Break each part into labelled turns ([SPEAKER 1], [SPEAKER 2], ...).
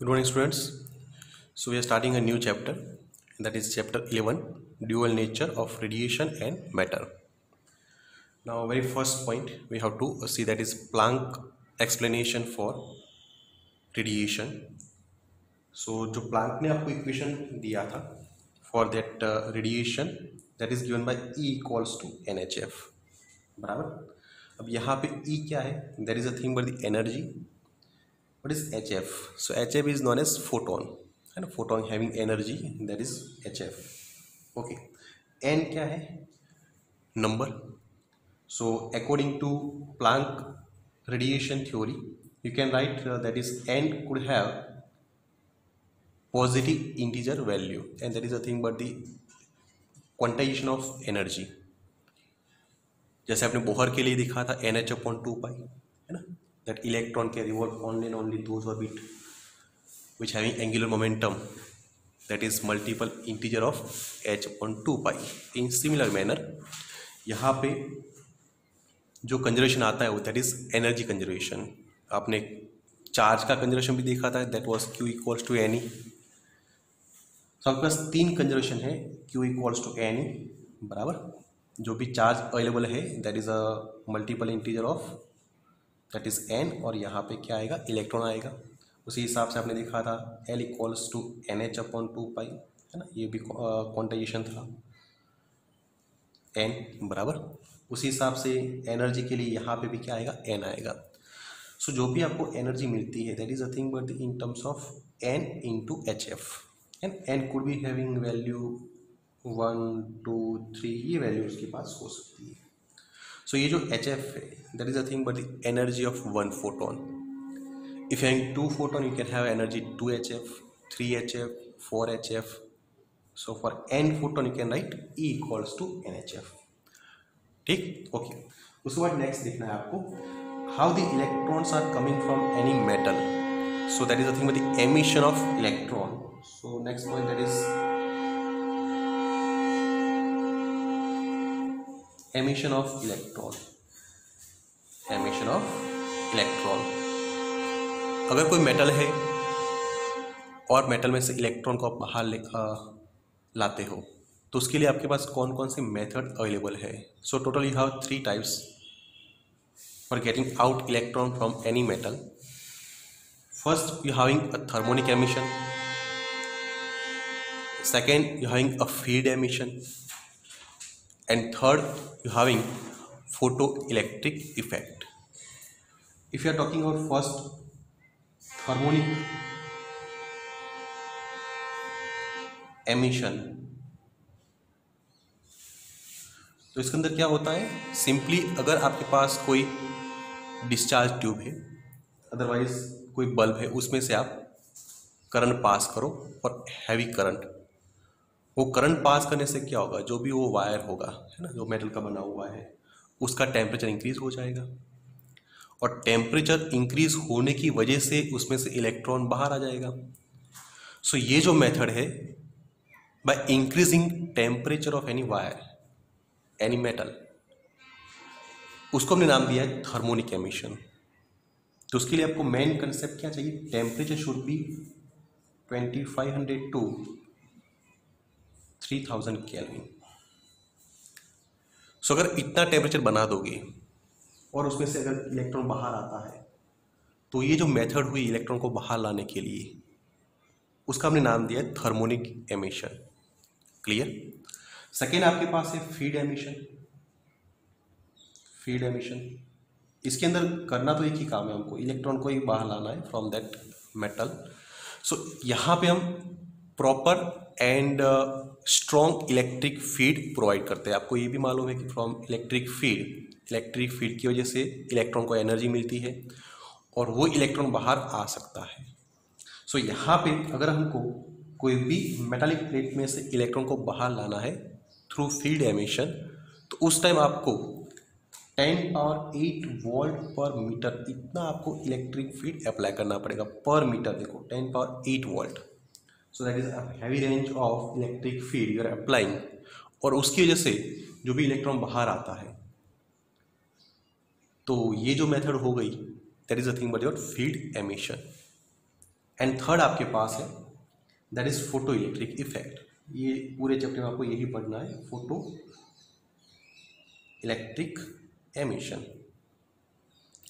[SPEAKER 1] Good morning, students. So we are starting a new chapter, that is chapter 11, dual nature of radiation and matter. Now, very first point we have to see that is Planck explanation for radiation. So जो Planck ने आपको equation दिया था for that radiation that is given by E equals to N H F बराबर अब यहाँ पे E क्या है that is a thing but the energy what is hf so hf is known as photon है ना photon having energy that is hf okay n क्या है number so according to planck radiation theory you can write uh, that is n could have positive integer value and that is a thing but the quantization of energy जैसे आपने बोहर के लिए दिखा था N H upon two pi है that electron can revolve only and only those orbit which having angular momentum that is multiple integer of h upon 2 pi in similar manner यहाँ पे जो कंजर्वेशन आता है वो दैट इज़ एनर्जी कंजर्वेशन आपने charge का conservation भी देखा था that was q equals to N E तो आपके पास तीन कंजर्वेशन है q equals to N E बराबर जो भी चार्ज अवेलेबल है that is a multiple integer of that is N और यहाँ पे क्या आएगा? इलेक्ट्रॉन आएगा। उसी हिसाब से आपने देखा था L equals to N H upon two pi है ना? ये भी क्वांटाइजेशन था। एन बराबर। उसी हिसाब से एनर्जी के लिए यहाँ पे भी क्या आएगा? एन आएगा। सो so, जो भी आपको एनर्जी मिलती है that is a thing but in terms of N in two H F and N could be having value one two three ये वैल्यू उसके पास हो सकती है। सो so, ये जो एच एफ़ है that is the thing but the energy of one photon if you have two photon you can have energy 2 hf 3 hf 4 hf so for n photon you can write e equals to nhf ठीक okay उसके बाद next देखना है आपको how the electrons are coming from any metal so that is the thing with the emission of electron so next point that is emission of electron emission of electron अगर कोई metal है और metal में से electron को आप बाहर ले लाते हो तो उसके लिए आपके पास कौन कौन से मेथड अवेलेबल है? So total you have three types for getting out electron from any metal first you having a thermionic emission second you having a field emission and third you having photoelectric effect. If you are talking about first harmonic emission तो इसके अंदर क्या होता है? Simply अगर आपके पास कोई डिस्चार्ज ट्यूब है अदरवाइज़ कोई बल्ब है, उसमें से आप करंट पास करो और हैवी करंट वो करंट पास करने से क्या होगा? जो भी वो वायर होगा, है ना, जो मेटल का बना हुआ है, उसका टेम्परेचर इंक्रीज हो जाएगा। और टेम्परेचर इंक्रीज होने की वजह से उसमें से इलेक्ट्रॉन बाहर आ जाएगा। सो so, ये जो मेथड है by increasing temperature of any wire any metal उसको हमने नाम दिया है थर्मोनिक एमिशन तो उसके लिए आपको मेन कंसेप्ट क्या चाहिए? Temperature should be twenty five hundred to three thousand kelvin so अगर इतना टेम्परेचर बना दोगे और उसमें से अगर इलेक्ट्रॉन बाहर आता है तो ये जो मेथड हुई इलेक्ट्रॉन को बाहर लाने के लिए, उसका हमने नाम दिया है थर्मोनिक एमिशन क्लियर सेकेंड आपके पास है फ़ीड एमिशन फ़ीड एमिशन इसके अंदर करना तो एक ही काम है हमको इलेक्ट्रॉन को ही बाहर लाना है फ्रॉम दैट मेटल सो यहाँ पे हम proper and strong electric field provide करते हैं। आपको ये भी मालूम है कि from electric field electric field की वजह से इलेक्ट्रॉन को एनर्जी मिलती है और वो इलेक्ट्रॉन बाहर आ सकता है। सो so, यहाँ पे अगर हमको कोई भी मेटालिक प्लेट में से इलेक्ट्रॉन को बाहर लाना है थ्रू फ़ील्ड एमिशन तो उस टाइम आपको ten power eight volt per meter इतना आपको इलेक्ट्रिक फ़ीड अप्लाई करना पड़ेगा पर मीटर देखो ten power eight volt so that is heavy range of electric field you are applying और उसकी वजह से जो भी इलेक्ट्रॉन बाहर आता है तो ये जो मेथड हो गई that is a thing but your field emission and third आपके पास है that is photo electric effect ये पूरे चैप्टर में आपको यही पढ़ना है फ़ोटो इलेक्ट्रिक एमिशन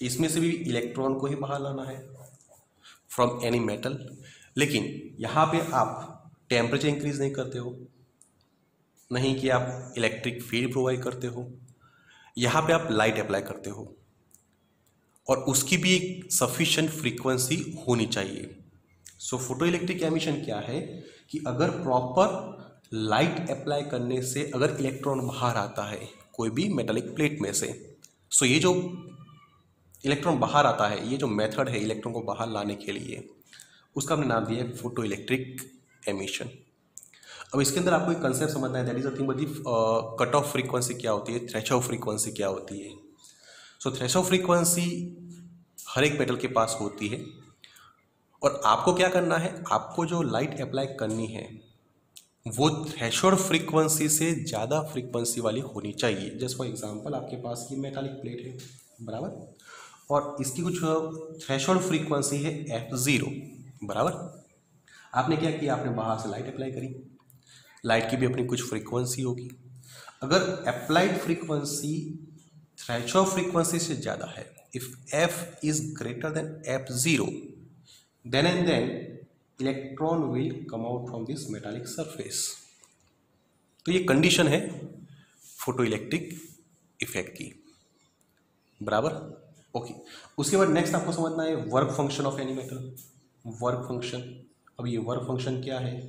[SPEAKER 1] इसमें से भी इलेक्ट्रॉन को ही बाहर लाना है फ्रॉम एनी मेटल लेकिन यहाँ पे आप टेम्परेचर इंक्रीज नहीं करते हो नहीं कि आप इलेक्ट्रिक फ़ील्ड प्रोवाइड करते हो। यहाँ पे आप लाइट अप्लाई करते हो। और उसकी भी एक सफिशेंट फ्रीक्वेंसी होनी चाहिए। सो फ़ोटो इलेक्ट्रिक एमिशन क्या है कि अगर प्रॉपर लाइट अप्लाई करने से अगर इलेक्ट्रॉन बाहर आता है, कोई भी मेटालिक प्लेट में से सो so ये जो इलेक्ट्रॉन बाहर आता है, ये जो मेथड है इलेक्ट्रॉन को बाहर लाने के लिए उसका हमने नाम दिया है फ़ोटो इलेक्ट्रिक एमिशन। अब इसके अंदर आपको एक कंसेप्ट समझना है that is a thing but cut off frequency क्या होती है थ्रेश ऑफ़ फ्रीक्वेंसी क्या होती है। सो थ्रेश ऑफ़ फ्रीक्वेंसी हर एक मेटल के पास होती है, और आपको क्या करना है, आपको जो लाइट अप्लाई करनी है, वो थ्रेशोल्ड फ्रीक्वेंसी से ज़्यादा फ्रीक्वेंसी वाली होनी चाहिए। जस्ट फॉर एग्जांपल आपके पास ये मेटालिक प्लेट है, बराबर? और इसकी कुछ थ्रेशोल्ड फ्रीक्वेंसी है एफ़ ज़ीरो बराबर। आपने क्या किया? आपने बाहर से लाइट अप्लाई करी। लाइट की भी अपनी कुछ फ्रीक्वेंसी होगी। अगर अप्लाइड फ्रीक्वेंसी थ्रेशोल्ड फ्रीक्वेंसी से ज़्यादा है if F is greater than F zero then and then electron will come out from this metallic surface. तो ये कंडीशन है फ़ोटो इलेक्ट्रिक इफ़ेक्ट की। बराबर? Okay okay. उसके बाद नेक्स्ट आपको समझना है work function of any metal work function. अब ये वर्क फ़ंक्शन क्या है?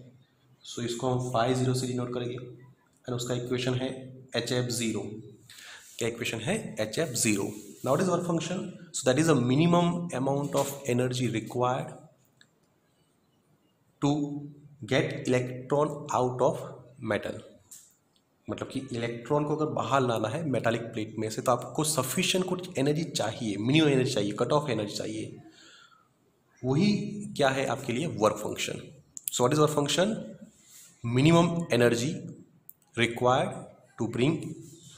[SPEAKER 1] सो so, इसको हम फाइव ज़ीरो से डिनोट करेंगे। एंड उसका इक्वेशन है एच एफ़ ज़ीरो। क्या इक्वेशन है? H F zero. Now it is work function. So that is a minimum amount of energy required to get electron out of metal. मतलब कि electron को अगर बाहर लाना है मेटालिक प्लेट में से तो आपको सफिशियंट कुछ एनर्जी चाहिए मिनिमम एनर्जी चाहिए कट ऑफ़ एनर्जी चाहिए। वही क्या है आपके लिए work function so what is work function minimum energy required to bring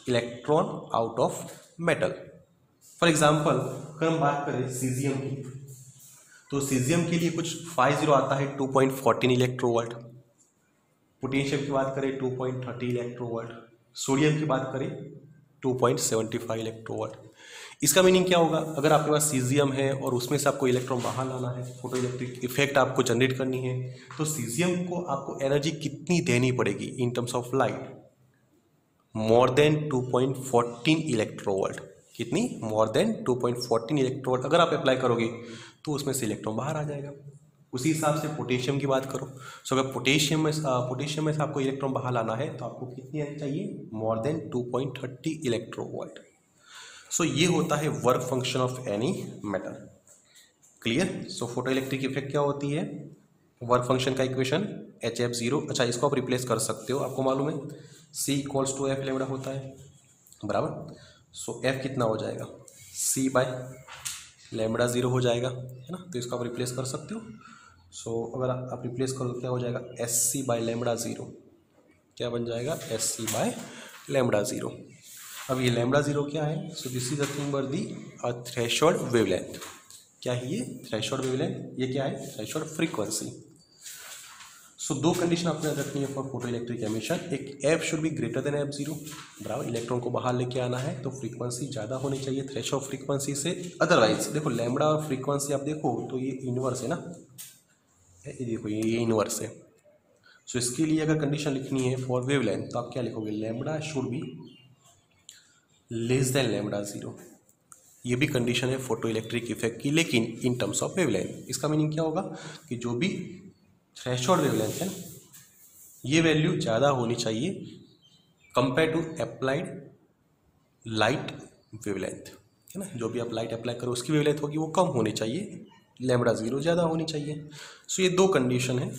[SPEAKER 1] electron out of metal for example अगर हम बात करें सीजियम की तो सीजियम के लिए कुछ फाइव ज़ीरो आता है two point fourteen electronvolt potassium की बात करें two point thirty electronvolt sodium की बात करें two point seventy five electronvolt इसका मीनिंग क्या होगा? अगर आपके पास सीजियम है और उसमें से आपको इलेक्ट्रॉन बाहर लाना है फ़ोटो इलेक्ट्रिक इफ़ेक्ट आपको जनरेट करनी है तो सीजियम को आपको एनर्जी कितनी देनी पड़ेगी in terms of light more than two point fourteen electronvolt कितनी? More than two point fourteen electronvolt अगर आप अप्लाई करोगे तो उसमें से इलेक्ट्रॉन बाहर आ जाएगा। उसी हिसाब से पोटेशियम की बात करो। सो अगर पोटेशियम में पोटेशियम में से आपको इलेक्ट्रॉन बाहर लाना है तो आपको कितनी चाहिए? More than two point thirty electronvolt so ये होता है work function of any metal. Clear so photo electric effect क्या होती है? वर्क फ़ंक्शन का इक्वेशन एच एफ़ ज़ीरो अच्छा इसको आप रिप्लेस कर सकते हो आपको मालूम है? C equals to F lambda होता है। बराबर? सो so, एफ़ कितना हो जाएगा? सी बाय लेमड़ा ज़ीरो हो जाएगा है ना? तो इसको आप रिप्लेस कर सकते हो। सो so, अगर आप रिप्लेस करो तो क्या हो जाएगा? S C by lambda zero क्या बन जाएगा? S C by lambda zero अब ये लेमड़ा ज़ीरो क्या है? सो दिस इज़ बर दी अ थ्रेशोल्ड वेवलेंथ क्या है ये? थ्रेशोल्ड वेवलेंथ ये क्या है? थ्रेशोल्ड फ्रीक्वेंसी सो दो कंडीशन आपने रखनी है फॉर फ़ोटो इलेक्ट्रिक एमिशन एक F should be greater than F zero बराबर इलेक्ट्रॉन को बाहर लेके आना है तो फ्रीक्वेंसी ज़्यादा होनी चाहिए थ्रेश ऑफ़ फ्रीक्वेंसी से. अदरवाइज़ देखो लैमडा और फ्रीक्वेंसी आप देखो तो ये इनवर्स है ना? ये देखो ये ये इनवर्स है. सो so, इसके लिए अगर कंडीशन लिखनी है फॉर वेवलेंथ तो आप क्या लिखोगे? Lambda should be less than lambda zero ये भी कंडीशन है फ़ोटो इलेक्ट्रिक इफ़ेक्ट की, लेकिन इन टर्म्स ऑफ़ वेवलेंथ इसका मीनिंग क्या होगा? कि जो भी थ्रेशोल्ड वेवलेंथ है, ये वैल्यू ज़्यादा होनी चाहिए compare to applied light wavelength है ना? जो भी आप लाइट अप्लाई करो, उसकी वेवलेंथ होगी वो कम होनी चाहिए लेमड़ा ज़ीरो ज़्यादा होनी चाहिए। सो ये दो कंडीशन है,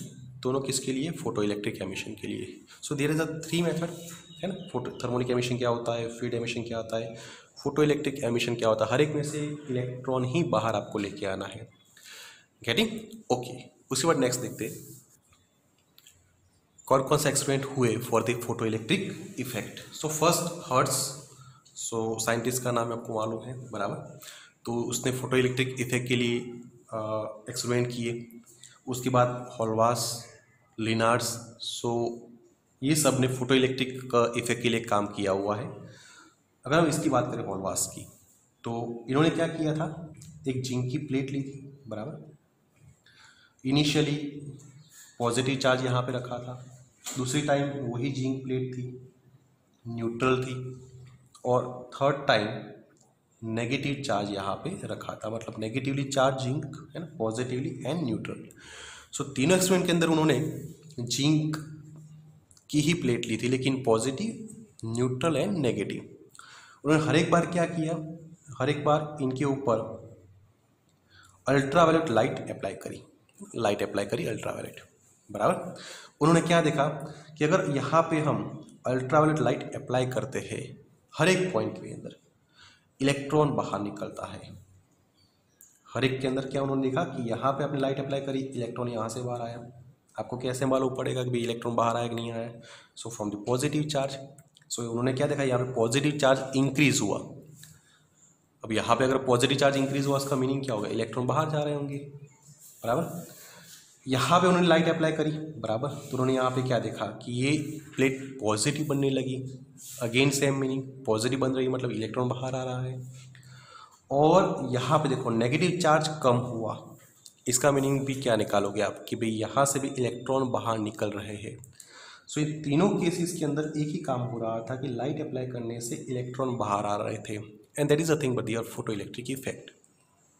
[SPEAKER 1] दोनों किसके लिए? फ़ोटो इलेक्ट्रिक एमिशन के लिए। So there is a three method है ना? फ़ोटो थर्मोनिक एमिशन क्या होता है? फ़ीड एमिशन क्या होता है? फ़ोटो इलेक्ट्रिक एमिशन क्या होता है? हर एक में से इलेक्ट्रॉन ही बाहर आपको लेके आना है। गेटिंग ओके उसके बाद नेक्स्ट देखते कौन कौन से एक्सपेरिमेंट हुए for the photo electric effect so first Hertz so scientist का नाम आपको मालूम है, बराबर? तो उसने फ़ोटो इलेक्ट्रिक इफ़ेक्ट के लिए एक्सपेरिमेंट किए। उसके बाद हॉलवास लिनार्ड्स सो ये सबने फ़ोटो इलेक्ट्रिक इफ़ेक्ट के लिए काम किया हुआ है। अगर हम इसकी बात करें हॉलवास की तो इन्होंने क्या किया था? एक जिंक की प्लेट ली थी, बराबर? इनिशियली पॉजिटिव चार्ज यहाँ पे रखा था। दूसरी टाइम वही जिंक प्लेट थी न्यूट्रल थी। और थर्ड टाइम नेगेटिव चार्ज यहाँ पे रखा था। मतलब नेगेटिवली चार्ज जिंक, है ना? पॉजिटिवली एंड न्यूट्रल सो तीनों एक्सपेरिमेंट के अंदर उन्होंने जिंक की ही प्लेट ली थी, लेकिन पॉजिटिव न्यूट्रल एंड नेगेटिव उन्होंने हर एक बार क्या किया? हर एक बार इनके ऊपर अल्ट्रावायलेट लाइट अप्लाई करी। लाइट अप्लाई करी अल्ट्रावायलेट बराबर? उन्होंने क्या देखा कि अगर यहाँ पे हम अल्ट्रावायलेट लाइट अप्लाई करते हैं, हर एक पॉइंट के अंदर इलेक्ट्रॉन बाहर निकलता है। हर एक के अंदर क्या उन्होंने देखा कि यहाँ पे आपने लाइट अप्लाई करी इलेक्ट्रॉन यहाँ से बाहर आया। आपको कैसे मालूम पड़ेगा कि भाई इलेक्ट्रॉन बाहर आया कि नहीं आया? So from the positive charge so उन्होंने क्या देखा? यहाँ पे पॉजिटिव चार्ज इंक्रीज हुआ। अब यहाँ पे अगर पॉजिटिव चार्ज इंक्रीज हुआ उसका मीनिंग क्या होगा? इलेक्ट्रॉन बाहर जा रहे होंगे। बराबर? यहाँ पे उन्होंने लाइट अप्लाई करी। बराबर? तो उन्होंने यहाँ पे क्या देखा कि ये प्लेट पॉजिटिव बनने लगी। अगेन सेम मीनिंग पॉजिटिव बन रही मतलब इलेक्ट्रॉन बाहर आ रहा है। और यहाँ पे देखो नेगेटिव चार्ज कम हुआ। इसका मीनिंग भी क्या निकालोगे आप? कि भाई यहाँ से भी इलेक्ट्रॉन बाहर निकल रहे हैं। सो so, ये तीनों केसेस के अंदर एक ही काम हो रहा था कि लाइट अप्लाई करने से इलेक्ट्रॉन बाहर आ रहे थे। And that is a thing but there photo electric effect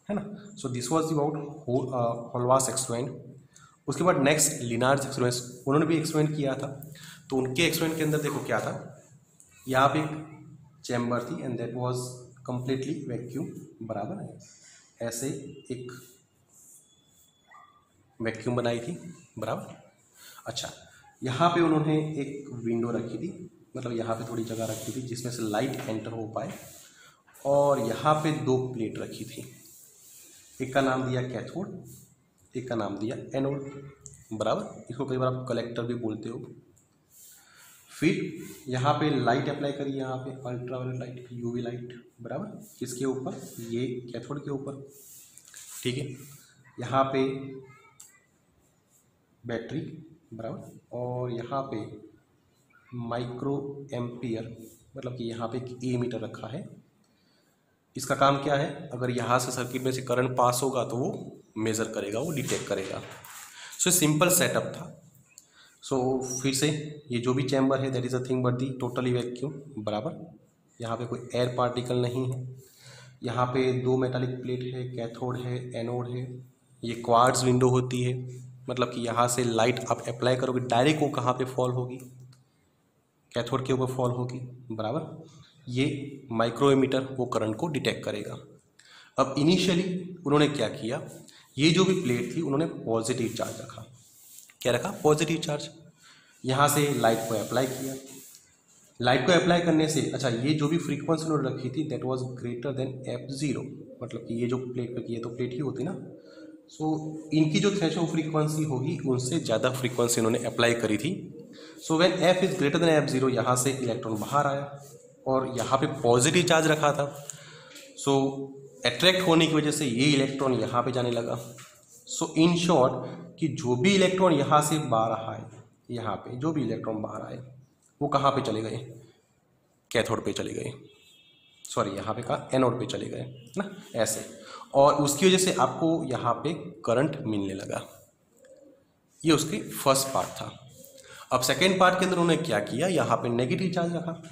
[SPEAKER 1] है ना? So this was about Hallwachs experiment उसके बाद नेक्स्ट लिनार्स एक्सपेरिमेंट उन्होंने भी एक्सपेरिमेंट किया था। तो उनके एक्सपेरिमेंट के अंदर देखो क्या था। यहाँ पे एक चैम्बर थी and that was completely vacuum बराबर है। ऐसे एक वैक्यूम बनाई थी, बराबर? अच्छा यहाँ पे उन्होंने एक विंडो रखी थी मतलब यहाँ पे थोड़ी जगह रखी थी जिसमें से लाइट एंटर हो पाए, और यहाँ पे दो प्लेट रखी थी। एक का नाम दिया कैथोड, एक का नाम दिया एनोड, बराबर? इसको कई बार आप कलेक्टर भी बोलते हो। फिर यहाँ पे लाइट अप्लाई करी, यहाँ पे अल्ट्रावायलेट लाइट यूवी लाइट बराबर? किसके ऊपर? ये कैथोड के ऊपर। ठीक है? यहाँ पे बैटरी बराबर? और यहाँ पे माइक्रो एम्पियर मतलब कि यहाँ पे एक ए मीटर रखा है। इसका काम क्या है? अगर यहाँ से सर्किट में से करंट पास होगा तो वो मेज़र करेगा वो डिटेक्ट करेगा। सो सिंपल सेटअप था। सो so, फिर से ये जो भी चैम्बर है that is a thing but the totally vacuum बराबर? यहाँ पे कोई एयर पार्टिकल नहीं है। यहाँ पे दो मेटालिक प्लेट है कैथोड है एनोड है। ये क्वार्ट्स विंडो होती है। मतलब कि यहाँ से लाइट आप अप्लाई करोगे डायरेक्ट वो कहाँ पे फॉल होगी? कैथोड के ऊपर फॉल होगी, बराबर? ये माइक्रो एमीटर वो करंट को डिटेक्ट करेगा। अब इनिशियली उन्होंने क्या किया? ये जो भी प्लेट थी, उन्होंने पॉजिटिव चार्ज रखा। क्या रखा? पॉजिटिव चार्ज यहाँ से लाइट को अप्लाई किया। लाइट को अप्लाई करने से अच्छा ये जो भी फ्रीक्वेंसी उन्होंने रखी थी that was greater than F zero मतलब कि ये जो प्लेट पे की है तो प्लेट ही होती ना? सो so, इनकी जो थ्रेशो फ्रीक्वेंसी होगी उनसे ज़्यादा फ्रीक्वेंसी इन्होंने अप्लाई करी थी। So when F is greater than F zero यहाँ से इलेक्ट्रॉन बाहर आया और यहाँ पे पॉजिटिव चार्ज रखा था। सो so, अट्रैक्ट होने की वजह से ये इलेक्ट्रॉन यहाँ पे जाने लगा। सो इन शॉर्ट कि जो भी इलेक्ट्रॉन यहाँ से बाहर आए यहाँ पे जो भी इलेक्ट्रॉन बाहर आए वो कहाँ पे चले गए? कैथोड पे चले गए। सॉरी यहाँ पे कहा एनोड पे चले गए ना? ऐसे। और उसकी वजह से आपको यहाँ पे करंट मिलने लगा। ये उसके फ़र्स्ट पार्ट था। अब सेकेंड पार्ट के अंदर उन्होंने क्या किया? यहाँ पे नेगेटिव चार्ज रखा।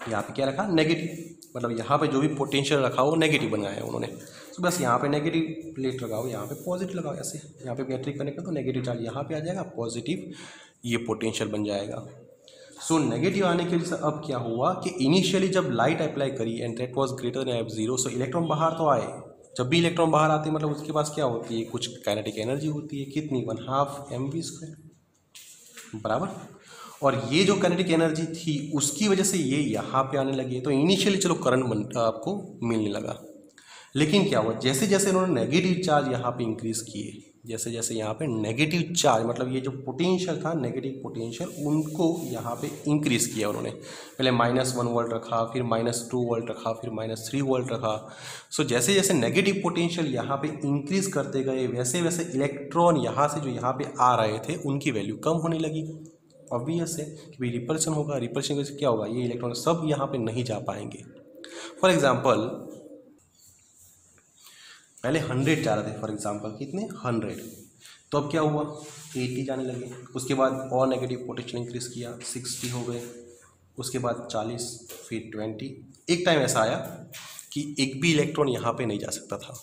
[SPEAKER 1] यहाँ पे क्या रखा? नेगेटिव मतलब यहाँ पे जो भी पोटेंशियल रखा वो नेगेटिव बनाया है उन्होंने। तो बस यहाँ पे नेगेटिव प्लेट लगाओ यहाँ पे पॉजिटिव लगाओ ऐसे। यहाँ पे बैटरी कनेक्ट कर तो नेगेटिव चार्ज यहाँ पे आ जाएगा पॉजिटिव ये पोटेंशियल बन जाएगा। सो so, नेगेटिव आने के लिए अब क्या हुआ कि इनिशियली जब लाइट अप्लाई करी and that was greater than F zero so electron बाहर तो आए। जब भी इलेक्ट्रॉन बाहर आते हैं मतलब उसके पास क्या होती है? कुछ काइनेटिक एनर्जी होती है, कितनी? One half M V square बराबर? और ये जो काइनेटिक एनर्जी थी, उसकी वजह से ये यहाँ पे आने लगी है। तो इनिशियली चलो करंट बन, आपको मिलने लगा। लेकिन क्या हुआ? जैसे जैसे इन्होंने नेगेटिव चार्ज यहाँ पे इंक्रीज किए जैसे जैसे यहाँ पे नेगेटिव चार्ज मतलब ये जो पोटेंशियल था नेगेटिव पोटेंशियल उनको यहाँ पे इंक्रीज किया उन्होंने। पहले माइनस वन वोल्ट रखा, फिर माइनस टू वोल्ट रखा, फिर माइनस थ्री वोल्ट रखा। सो जैसे जैसे नेगेटिव पोटेंशियल यहाँ पे इंक्रीज करते गए, वैसे वैसे इलेक्ट्रॉन यहाँ से जो यहाँ पे आ रहे थे, उनकी वैल्यू कम होने लगी। ऑब्वियस है कि भाई रिपल्सन होगा रिपल्सन से क्या होगा? ये इलेक्ट्रॉन सब यहाँ पर नहीं जा पाएँगे। फॉर एग्ज़ाम्पल पहले हंड्रेड जा रहे थे फॉर एग्ज़ाम्पल कितने हंड्रेड। तो अब क्या हुआ? एटी जाने लगे। उसके बाद और नेगेटिव पोटेंशियल इंक्रीज किया सिक्सटी हो गए। उसके बाद चालीस फिर ट्वेंटी। एक टाइम ऐसा आया कि एक भी इलेक्ट्रॉन यहाँ पे नहीं जा सकता था।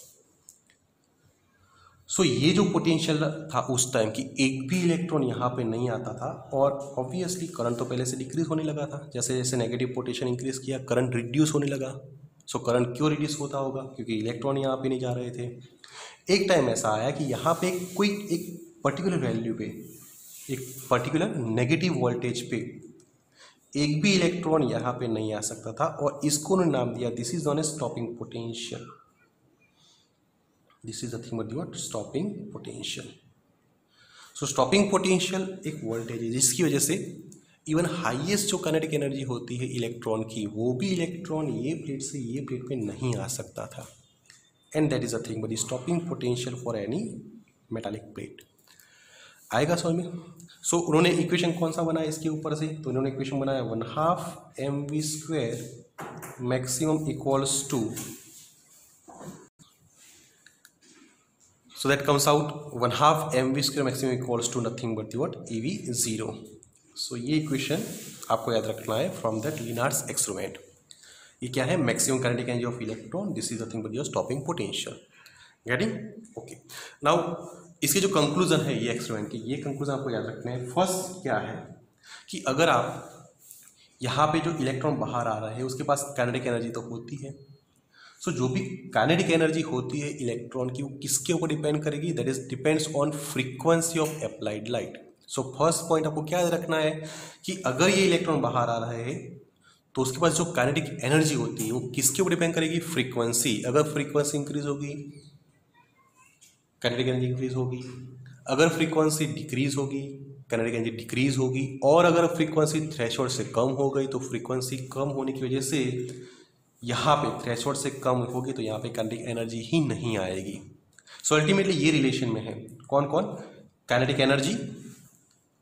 [SPEAKER 1] सो so, ये जो पोटेंशियल था उस टाइम कि एक भी इलेक्ट्रॉन यहाँ पे नहीं आता था और ऑब्वियसली करंट तो पहले से डिक्रीज होने लगा था। जैसे जैसे नेगेटिव पोटेंशियल इंक्रीज किया करंट रिड्यूस होने लगा। सो करंट क्यों रिड्यूस होता होगा? क्योंकि इलेक्ट्रॉन यहाँ पे नहीं जा रहे थे। एक टाइम ऐसा आया कि यहाँ पे कोई एक पर्टिकुलर वैल्यू पे, एक पर्टिकुलर नेगेटिव वोल्टेज पे एक भी इलेक्ट्रॉन यहाँ पे नहीं आ सकता था और इसको उन्होंने नाम दिया। This is non a stopping potential this is the thing what stopping potential so stopping potential एक वोल्टेज है, जिसकी वजह से इवन हाईएस्ट जो कनेटिक एनर्जी होती है इलेक्ट्रॉन की वो भी इलेक्ट्रॉन ये प्लेट से ये प्लेट पे नहीं आ सकता था। And that is a thing but stopping potential for any metallic plate आएगा समझ में? सो so, उन्होंने इक्वेशन कौन सा बनाया इसके ऊपर से? तो उन्होंने इक्वेशन बनाया one half M V square maximum equals to so that comes out one half mv square maximum equals to nothing but the what ev zero. So ये इक्वेशन आपको याद रखना है फ्रॉम दैट लीनार्स एक्सपेरिमेंट ये क्या है? Maximum kinetic energy of electron this is the but your stopping potential getting okay now इसके जो कंक्लूजन है ये एक्सपेरिमेंट की ये कंक्लूजन आपको याद रखना है। फ़र्स्ट क्या है? कि अगर आप यहाँ पे जो इलेक्ट्रॉन बाहर आ रहा है उसके पास काइनेटिक एनर्जी तो होती है। सो so, जो भी काइनेटिक एनर्जी होती है इलेक्ट्रॉन की वो किसके ऊपर डिपेंड करेगी? That is depends on frequency of applied light so first point आपको क्या रखना है कि अगर ये इलेक्ट्रॉन बाहर आ रहा है तो उसके पास जो काइनेटिक एनर्जी होती है वो किसके ऊपर डिपेंड करेगी? फ्रीक्वेंसी अगर फ्रीक्वेंसी इंक्रीज होगी काइनेटिक एनर्जी इंक्रीज होगी. अगर फ्रीक्वेंसी डिक्रीज होगी काइनेटिक एनर्जी डिक्रीज होगी. और अगर फ्रीक्वेंसी थ्रेशोल्ड से कम हो गई तो फ्रीक्वेंसी कम होने की वजह से यहाँ पे थ्रेशोल्ड से कम होगी तो यहाँ पे काइनेटिक एनर्जी ही नहीं आएगी. सो so, अल्टीमेटली ये रिलेशन में है. कौन कौन kinetic energy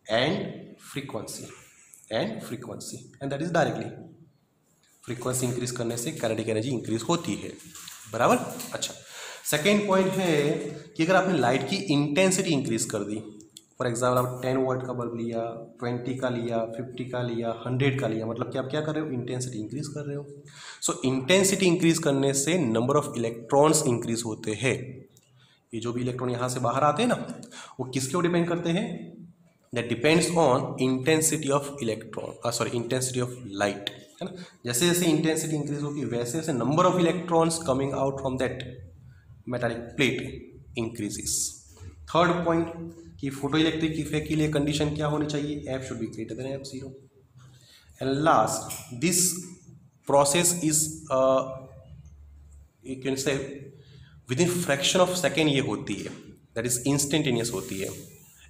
[SPEAKER 1] and frequency and frequency and that is directly frequency increase करने से कैनेटिक एनर्जी इंक्रीज होती है। बराबर? अच्छा। सेकेंड पॉइंट है कि अगर आपने लाइट की इंटेंसिटी इंक्रीज कर दी फॉर एग्ज़ाम्पल आप टेन वोल्ट का बल्ब लिया ट्वेंटी का लिया फिफ्टी का लिया हंड्रेड का लिया मतलब कि आप क्या कर रहे हो? इंटेंसिटी इंक्रीज कर रहे हो। सो इंटेंसिटी इंक्रीज करने से नंबर ऑफ़ इलेक्ट्रॉन्स इंक्रीज होते हैं। ये जो भी इलेक्ट्रॉन यहाँ से बाहर आते हैं ना, वो किसके ऊपर डिपेंड करते हैं? That depends on intensity of electron sorry intensity of light है ना? जैसे जैसे इंटेंसिटी इंक्रीज होगी वैसे वैसे number of electrons coming out from that metallic plate increases third point कि फ़ोटो इलेक्ट्रिक इफ़ेक्ट के लिए कंडीशन क्या होनी चाहिए? F should be greater than F zero and last this process is uh, you can say within fraction of second ये होती है. That is instantaneous होती है.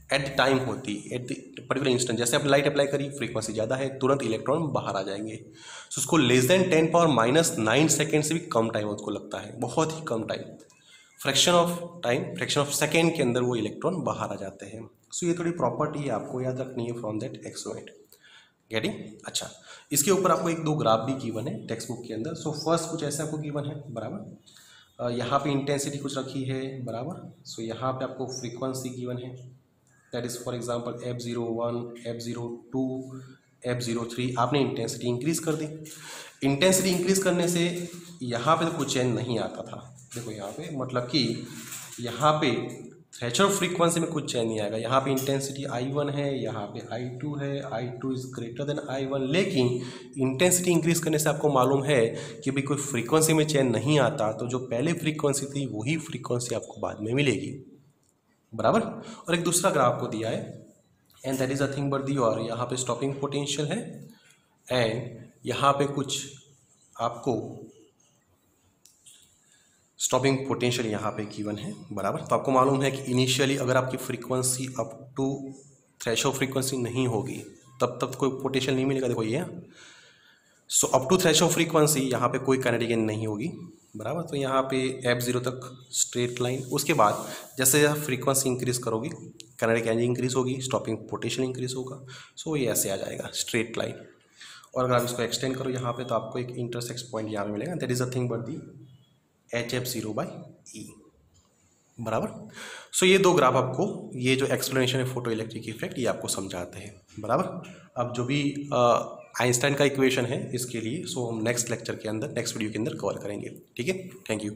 [SPEAKER 1] एट द टाइम होती है एट द पर्टिकुलर इंस्टेंट जैसे आप लाइट अप्लाई करी फ्रीक्वेंसी ज़्यादा है, तुरंत इलेक्ट्रॉन बाहर आ जाएँगे। सो उसको less than ten power minus nine second से भी कम टाइम उसको लगता है, बहुत ही कम time fraction of time fraction of second के अंदर वो इलेक्ट्रॉन बाहर आ जाते हैं। सो ये थोड़ी प्रॉपर्टी है, आपको याद रखनी है फ्रॉम दैट एक्सोमेट गेटिंग अच्छा इसके ऊपर आपको एक दो ग्राफ भी गिवन है टेक्स्ट बुक के अंदर। सो फ़र्स्ट कुछ ऐसा आपको गिवन है, बराबर? यहाँ पे इंटेंसिटी कुछ रखी है, बराबर? सो यहाँ पे आपको फ्रीक्वेंसी गिवन है। That is for example F zero one F zero two F zero three आपने इंटेंसिटी इंक्रीज़ कर दी। इंटेंसिटी इंक्रीज़ करने से यहाँ पे तो कुछ चेंज नहीं आता था। देखो यहाँ पे मतलब कि यहाँ पे थ्रेचर फ्रीक्वेंसी में कुछ चेंज नहीं आएगा। यहाँ पे इंटेंसिटी आई वन है, यहाँ पे आई टू है I two is greater than I one लेकिन इंटेंसिटी इंक्रीज करने से आपको मालूम है कि भाई कोई फ्रीक्वेंसी में चेंज नहीं आता तो जो पहले फ्रीक्वेंसी थी, वही फ्रीक्वेंसी आपको बाद में मिलेगी। बराबर? और एक दूसरा ग्राफ को दिया है and that is a thing but the और यहाँ पे स्टॉपिंग पोटेंशियल है एंड यहाँ पे कुछ आपको स्टॉपिंग पोटेंशियल यहाँ पे गिवन है, बराबर? तो आपको मालूम है कि इनिशियली अगर आपकी frequency up to threshold frequency नहीं होगी, तब तक कोई पोटेंशियल नहीं मिलेगा। देखो ये so up to threshold frequency यहाँ पे कोई कैनेडिक नहीं होगी। बराबर? तो यहाँ पे एफ़ ज़ीरो तक स्ट्रेट लाइन उसके बाद, जैसे आप फ्रीक्वेंसी इंक्रीज करोगी कैनेडिक एनर्जी इंक्रीज होगी स्टॉपिंग पोटेंशियल इंक्रीज होगा सो ये ऐसे आ जाएगा स्ट्रेट लाइन और अगर आप इसको एक्सटेंड करो यहाँ पे तो आपको एक इंटरसेक्स पॉइंट यहाँ पे मिलेगा। That is a thing but the H F zero by E बराबर? सो ये दो ग्राफ आपको, ये जो एक्सप्लेनेशन है फ़ोटो इलेक्ट्रिक इफ़ेक्ट ये आपको समझाते हैं। बराबर? अब जो भी आइंस्टाइन का इक्वेशन है इसके लिए सो हम नेक्स्ट लेक्चर के अंदर नेक्स्ट वीडियो के अंदर कवर करेंगे। ठीक है? Thank you